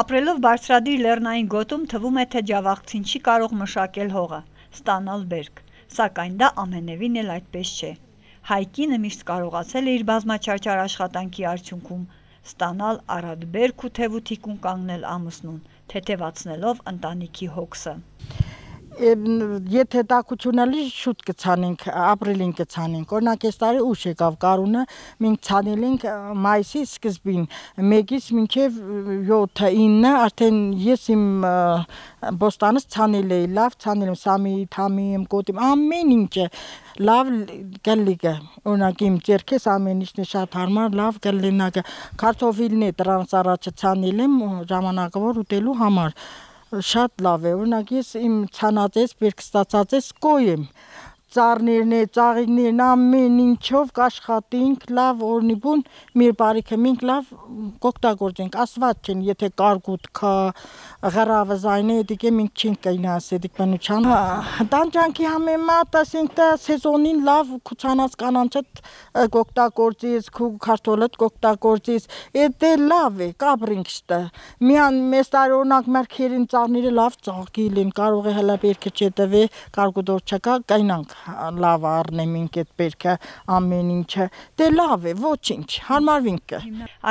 Ապրելով բարձրադիր լեռնային գոտում թվում է, թե ջավախցին չի կարող մշակել հողը, ստանալ բերք, սակայն դա ամենևին էլ այդպես չէ։ Հայկինը միշտ կարողացել է իր բազմաչարչար աշխատանքի արդյունքում ստանալ առատ բերք ու թևութիկուն կանգնել ամուսնուն, թեթևացնելով ընտանիքի հոգսը եթե տակությունալի շուտ կցանենք ապրիլին կցանենք օրինակ այս տարի ուշ եկավ կարունը մենք ցանել ենք մայիսի սկզբին 1-ից մինչև 7-ը 9-ը արդեն ես իմ բոստանս ցանել էի լավ ցանել եմ սամի թամի եմ կոտիմ ամեն ինչը լավ գալիգա օրինակ իմ ձերքես ամեն ինչն է շատ հարմար լավ գալինակը քարտոֆիլն է դրանց առաջ ցանել եմ ժամանակավոր ուտելու համար շատ լավ է։ Օրինակ ես իմ ցանածես, բերք ստացածես կոյ եմ ծառներն է, ծաղիկներն ամեն ինչով կաշխատենք, լավ օրնիբուն մեր բարիքը մենք լավ կօգտագործենք։ Ասված չեն, եթե կարգուտ կա ղրավը զայնե դիգե մենք չենք կայնա ասեդիկ բնության։ Տանջանքի համեմատ ասենք դա սեզոնին լավ քուցանած կանանչը կօգտագործես, քու քարտոլդ կօգտագործես։ Էդե լավ է, կաբրինք շտը։ Միան մեզ տարի օրինակ մերքերին ծառները լավ ծաղկիլ են, կարող է հələ բերքը չտվե, կարգուդոր չկա, կայնանք լավ առնեմ ինք այդ բերքը ամեն ինչը դե լավ է ոչինչ հարմարվինք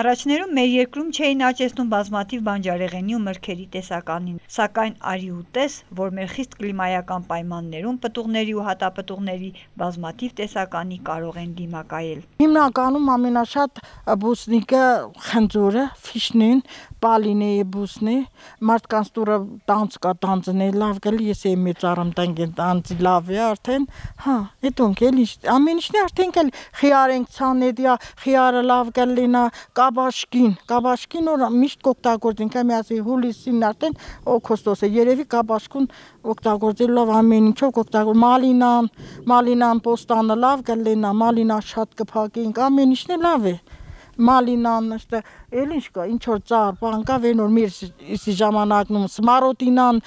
առաջներում մեր երկրում չէին աճեցնում բազմաթիվ բանջարեղենի ու մրգերի տեսականին սակայն արի ու տես որ մեր խիստ կլիմայական պայմաններում պտուղների ու հատապտուղների բազմաթիվ տեսականի կարող են դիմակայել հիմնականում ամենաշատ բուսնիկը խնձորը ֆիշնին պալինեի բուսնի մարդկանց տուրը տանց կա տանձն է լավ գալի ես եմ մեր ծառամ տանք տանցի լավ է արդեն Հա, էդոնք էլի ամեն ինչն արդեն կել խիարենք ցանեդիա, խիարը լավ կլինա, կաբաշկին, կաբաշկին որ միշտ կօգտագործենք, այ միասի հուլիսին արդեն օգոստոսը երևի կաբաշկուն օգտագործելով ամեն ինչով կօգտագոր մալինան, մալինան պոստանը լավ կլինա, մալինա շատ կփակենք, ամեն ինչն է լավ է մալինան, էլ ինչ կա, ինչ որ ծառ, բան կա, վեր նոր մեր իսի ժամանակնում սմարոտինան,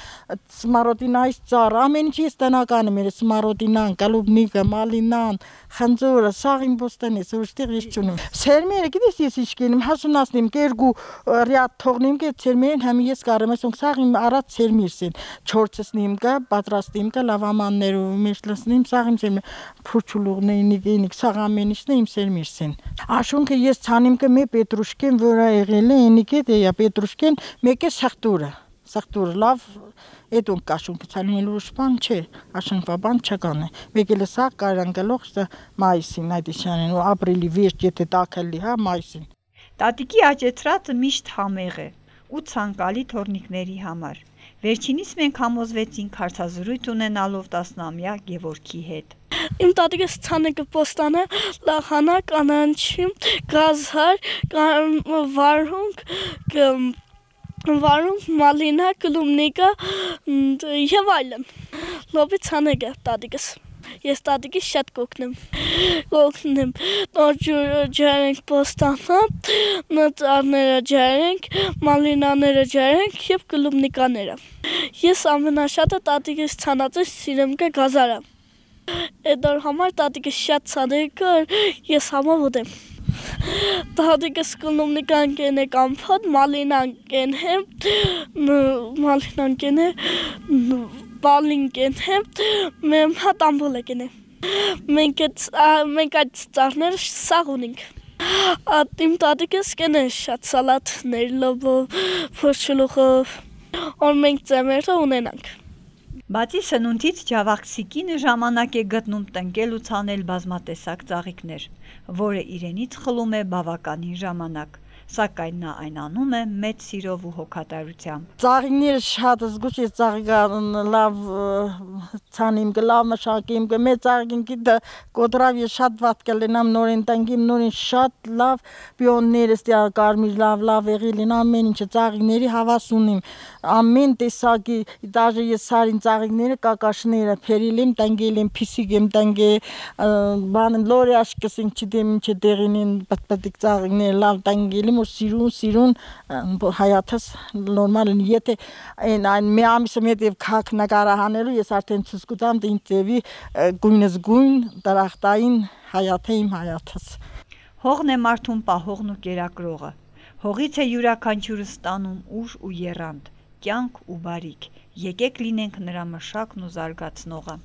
սմարոտինայից ծառ, ամեն ինչի տնական է մեր սմարոտինան, կալուբնիկը, մալինան, խնձորը, սաղ իմ բոստան է, ուրիշտեղ ես չունեմ։ Սերմերը գիտես ես ինչ կինեմ, հասունացնեմ, կերգու ռիատ թողնեմ, կե սերմերին համի ես կարեմ, ասոնք սաղ իմ առած սերմիրսին, չորցսնիմ կա, պատրաստիմ կա, լավամաններով մեջ լսնիմ, սաղ իմ սերմեր, փուչուլուղներին, ինիկ, սաղ ամեն ինչն է իմ սերմիրսին։ Աշունքը ես ցանիմ կը մե պետրուշկեն, որ վրա եղել է, ինիք է դե պետրուշկեն, մեկը սախտուրը, սախտուրը լավ Էդոն կաշուն կցալին ուրիշ բան չէ, աշնվա բան չկան է։ Մեկելը սա կարան գլող մայիսին այդ իշանեն ու ապրիլի վերջ եթե տակելի հա մայիսին։ Տատիկի աճեցրածը միշտ համեղ է ու ցանկալի թորնիկների համար։ Վերջինիս մենք համոզվեցինք հարցազրույց ունենալով 10-ամյա Գևորգի հետ։ Իմ տատիկս ցանեկը պոստանը լախանա կանանչի գազհար վարհունք վարում մալինա, կլումնիկը եւ այլն։ Լոբի ցանեկը տատիկս ես տատիկի շատ կօգնեմ կօգնեմ նոր ջարենք պոստանը նծարները ջարենք մալինաները ջարենք եւ կլումնիկաները ես ամենաշատը տատիկիս ցանածը սիրեմ կը գազարը Էդոր համար տատիկը շատ ցանել ես համավոտ եմ Տատիկս կլումնիկան կենե կամփոտ, մալինան կենե, մալինան կենե, բալին կենե, մեմ հատամբոլ է կենե։ Մենք այդ մենք այդ ծառները սաղ ունենք։ Իմ տատիկս կենե շատ սալատներ, լոբո, փոշլուխով, որ մենք ծեմերը ունենանք։ Բացի սնունդից Ջավախցի կինը ժամանակ է գտնում տնկել ու ցանել բազմատեսակ ծաղիկներ, որը իրենից խլում է բավականին ժամանակ սակայն նա այն անում է մեծ սիրով ու հոգատարությամբ։ Ծաղիկները շատ զգուշ է ծաղիկը լավ ցանիմ գլավ մշակիմ գ մեծ ծաղիկին գիտը կոտրավ է շատ վատ կլինամ նորեն տանգիմ նորեն շատ լավ բիոնները ստիա կարմիր լավ լավ եղիլին ամեն ինչը ծաղիկների հավաս ունիմ ամեն տեսակի դաժե ես սարին ծաղիկները կակաշները փերիլիմ տանգելիմ փիսիգեմ տանգե բան լորի աշկսին չդեմ ինչ դեղինին պատպատիկ ծաղիկներ լավ տանգելիմ որ սիրուն, սիրուն հայաթս նորմալ են։ Եթե այն այն մի ամիսը մետ եւ քակ նկարահանելու ես արդեն ցույց կտամ դին ծեվի գույնս գույն դրախտային հայաթը իմ հայաթս։ Հողն է մարդուն պահողն ու կերակրողը։ Հողից է յուրաքանչյուրը ստանում ուժ ու եռանդ, կյանք ու բարիք։ Եկեք լինենք նրա մշակն ու զարգացնողը։